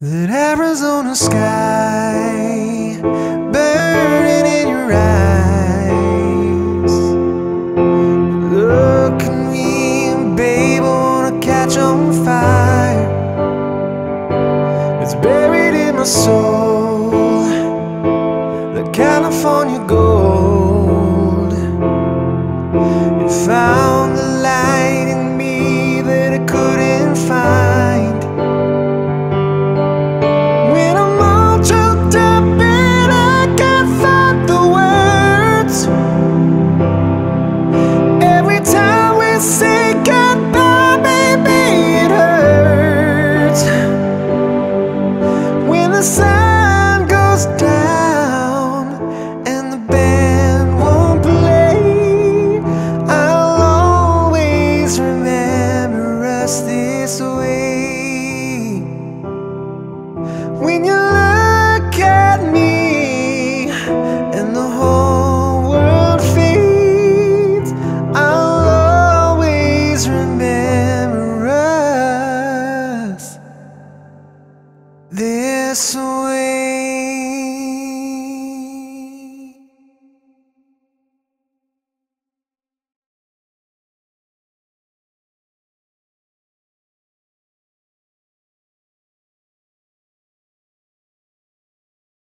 That Arizona sky burning in your eyes. Look at me, babe, I wanna catch on fire. It's buried in my soul, the California gold. It found the sun goes down and the band won't play. I'll always remember us this way. When you look at me and the whole world fades, I'll always remember us this way.